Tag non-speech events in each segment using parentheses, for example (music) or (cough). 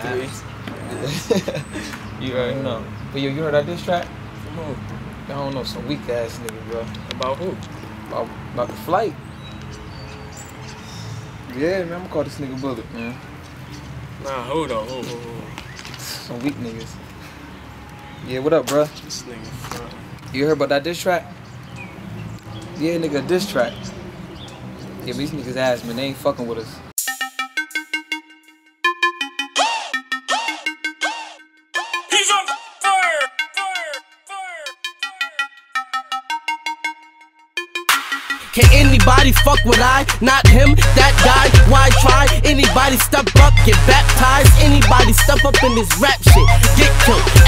three. (laughs) you already know. But yo, you heard that diss track? From who? I don't know, some weak ass nigga, bro. About who? About, about the Flyt. Yeah, man, I'm gonna call this nigga Bullet, man. Nah, who though? Who, who, who? Some weak niggas. Yeah, what up, bro? This nigga front. You heard about that diss track? Yeah, nigga, diss track. Yeah, but these niggas ass, man. They ain't fucking with us. Can anybody fuck with I? Not him, that guy. Why try? Anybody step up, get baptized. Anybody step up in this rap shit, get killed.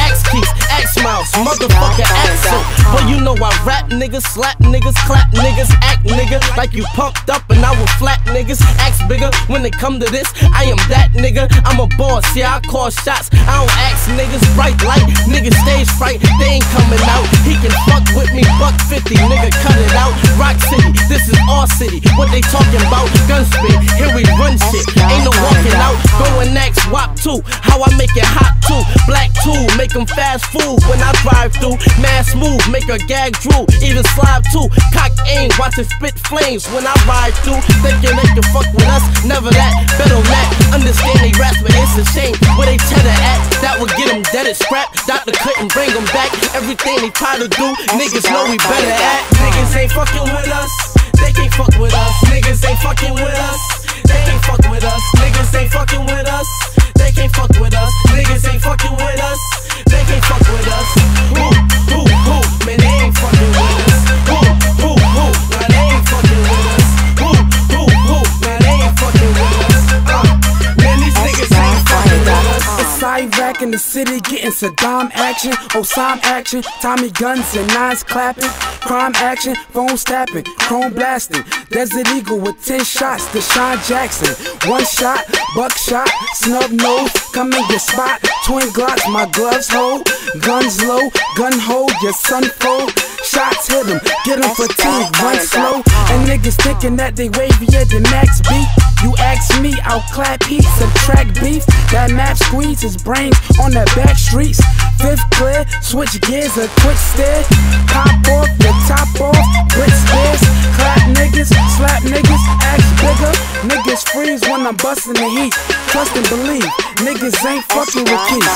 Motherfucker accent. But you know I rap niggas, slap niggas, clap niggas, act nigga like you pumped up and I will flat niggas. Act bigger when it come to this. I am that nigga. I'm a boss, yeah I call shots. I don't ask niggas bright light, niggas stage fright. They ain't coming out. He can fuck with me, buck fifty, nigga cut it out. Roc City, this is our city. What they talking about? Gun spit, here we run shit. Ain't no walking out. Going next, WAP 2. How I make it hot too. Black 2, make them fast food when I drive through. Mass move, make a gag drool. Even slide too. Cock aim, watch it spit flames when I ride through. Thinking they can fuck with us, never that. Bet on that. Understand they rap, but it's a shame where they tether at. That would get them dead as scrap. Doctor couldn't bring them back. Everything they try to do, niggas know we better at. Niggas ain't fucking with us. They can't fuck with us. Niggas ain't fucking with us. They can't fuck with us. Niggas ain't fucking with us. Can't fuck with us. Niggas in the city getting Saddam action, Osam action, Tommy guns and nines clapping, crime action, phones tapping, chrome blasting, Desert Eagle with 10 shots, Deshaun Jackson, one shot, buckshot, snub nose, come in your spot, twin glocks, my gloves hold, guns low, gun hold, your son fold, shots hit him, get him fatigue, run slow, and niggas thinking that they wavier than Max beat. You ask me, I'll clap heat, subtract beef. That map squeezes brains on the back streets. Fifth clear, switch gears, a quick stare. Pop off, the top off, brick stairs. Clap niggas, slap niggas, act bigger. Niggas freeze when I'm busting the heat. Trust and believe, niggas ain't fucking with keys.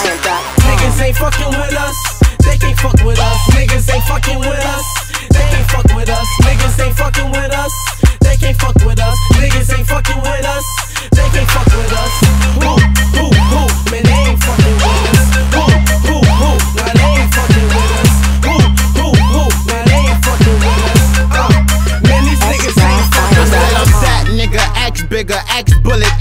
Niggas ain't fucking with us. They can't fuck with us. Niggas ain't fucking with us. They can't fuck with us. Niggas ain't fucking with us. They can't fuck with us. Niggas ain't fucking with us. They can't fuck with us. Who, who, who? Us. Nah, they ain't fucking with us. Who, who, who? Nah, they ain't fucking with us. Uh, man, these niggas ain't fucking with said I'm nigga, axe bigger, axe bullet.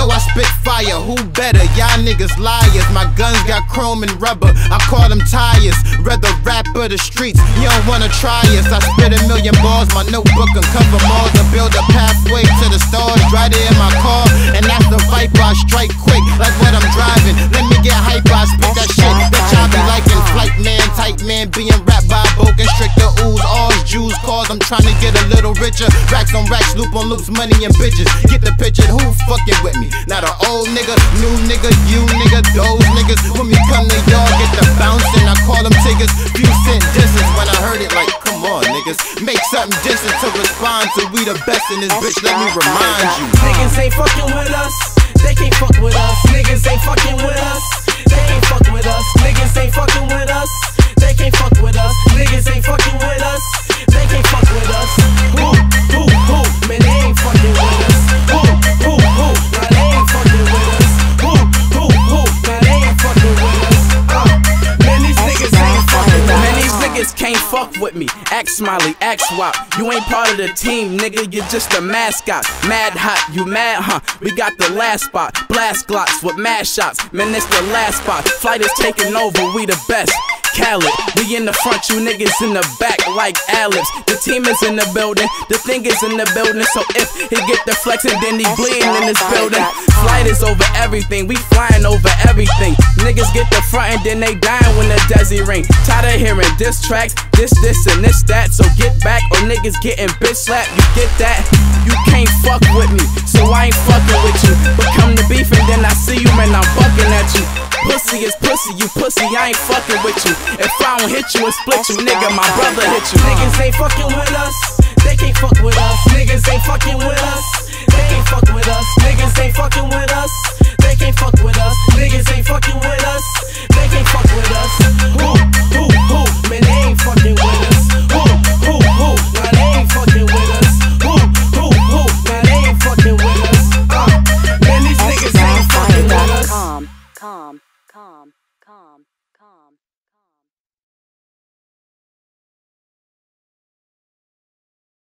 Know I spit fire, who better? Y'all niggas liars. My guns got chrome and rubber, I call them tires. Rather rap or the streets, you don't wanna try us. I spit a million balls, my notebook can cover malls. I build a pathway to the stars, right there in my car. And that's the viper, I strike quick, like what I'm driving. Let me get hype, I spit that shit. Bitch, I be like in flight man, tight man, being rap by Boke and stricter ooze, alls, Jews, cause I'm trying to get a little richer. Racks on racks, loop on loops, money and bitches. Get the picture, who fucking with me? Not an old nigga, new nigga, you nigga, those niggas. When we come to y'all, get the bounce and I call them tickets. Few cent distance when I heard it, like, come on, niggas. Make something distant to respond to. We the best in this bitch, let me remind you. Niggas ain't fucking with us. They can't fuck with us. Niggas ain't fucking with us. They can't fuck with us. Niggas ain't fucking with us. With me. Act smiley, act swap. You ain't part of the team, nigga. You're just a mascot. Mad hot, you mad, huh? We got the last spot. Blast glocks with mad shots. Man, it's the last spot. Flyt is taking over, we the best. Khaled. We in the front, you niggas in the back like Alex. The team is in the building, the thing is in the building. So if he get the flexing, then he bleeding in this building. Flyt is over everything, we flying over everything. Niggas get the front and then they dying when the Desi ring. Tired of hearing diss tracks, this, this, and this, that. So get back or niggas getting bitch slapped. You get that? You can't fuck with me, so I ain't fucking with you. But come to beef and then I see you, man, I'm bucking at you. Pussy is pussy, you pussy, I ain't fucking with you. If I don't hit you and split you, nigga, my brother hit you. Niggas ain't fucking with us, they can't fuck with us.